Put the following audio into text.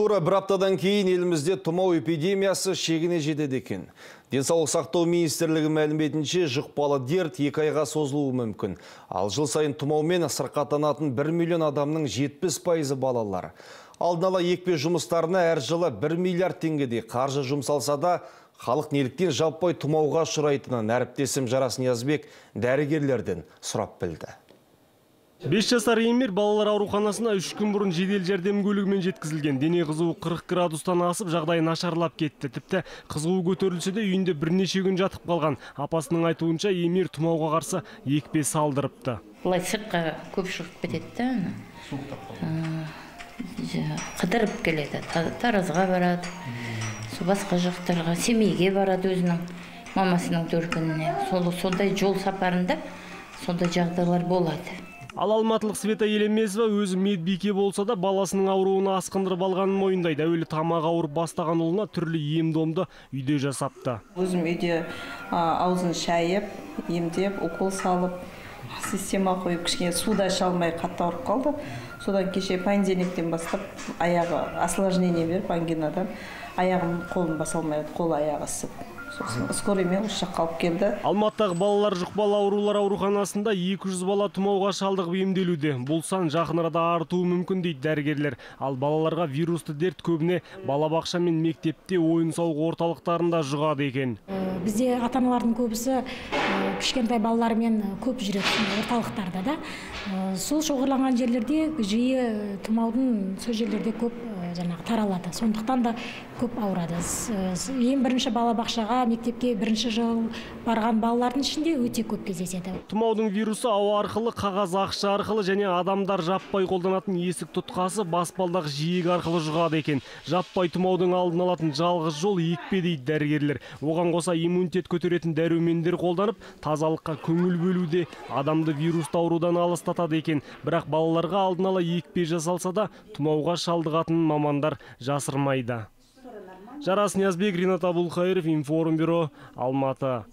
Тура бір аптадан кейін елімізде тұмау эпидемиясы шегіне жетеді екен. Денсаулық сақтау министрлігі мәліметінше жұқпалы дерт екі айға созылуы мүмкін. Ал жыл сайын тұмаумен сырқаттанатын 1 миллион адамның 70 пайызы балалар. Алдын ала екпе жұмыстарына әр жылы 1 миллиард теңгедей қаржы жұмсалса да, халық неліктен жаппай тұмауға ұшырайтынын әріптесім Жарас Ниязбек дәрігерлерден сұрап білді. Бес жасар Емир балалар ауруханасына үш күн бұрын жедел жәрдем көлігімен жеткізілген. Дене қызуы 40 градустан асып, жағдайы нашарлап кетті. Тіпті қызуы көтерілсе де үйінде бірнеше күн жатып қалған. Апасының айтуынша Емир тұмауға қарсы екпе салдырыпты. былай сыртқа көп шығып кетеді да ана қыдырып келеді Та- таразға барады сол басқа жақтарға семейге барады өзінің мамасының төркініне сол сондай жол сапарында сондай жағдайлар болады Ал алматылық Света Елемесова өзі медбике болса да баласының ауруына асқындырып алғанын мойындайды. Әуелі тамағы ауырып бастаған ұлына түрлі ем-домды үйде жасапты. өзім үйде аузын шайып емдеп укол салып система қойып кішкене суды іше алмай қатты ауырып қалды содан кеше понедельниктен бастап аяғы осложнение беріп ангинадан аяғын қолын баса алмай қол аяғы ісіп сосын скорыймен осы жаққа алып келді Алматыдағы балалар жұқпалы аурулар ауруханасында 200 бала тұмауға шалдығып емделуде. Бұл сан жақын арада артуы мүмкін дейді дәрігерлер. Ал балаларға вирусты дерт көбіне балабақша мен мектепте ойын сауық орталықтарында жұғады екен. Ә, бізде ата аналардың көбісі ә, кішкентай балалармен көп жүреді орталықтарда да Ә, сол шоғырланған жерлерде жиі тұмаудың сол жерлерде көп жаңағы таралады сондықтан да көп ауырады ең бірінші балабақшаға мектепке бірінші жыл барған балалардың ішінде өте көп кездеседі Тұмаудың вирусы ауа арқылы, қағаз ақша арқылы және адамдар жаппай қолданатын есік тұтқасы баспалдақ жиек арқылы жұғады екен. Жаппай тұмаудың алдын алатын жалғыз жол екпе дейді дәрігерлер. Оған қоса иммунитет көтеретін дәрумендер қолданып, тазалыққа көңіл бөлуде адамды вирусты аурудан алыстатады екен. Бірақ балаларға алдын ала екпе жасалса да, тұмауға шалдығатынын мамандар жасырмайды. Жарас Ниязбек, Ринат Абулхаиров, Информбюро, Алматы.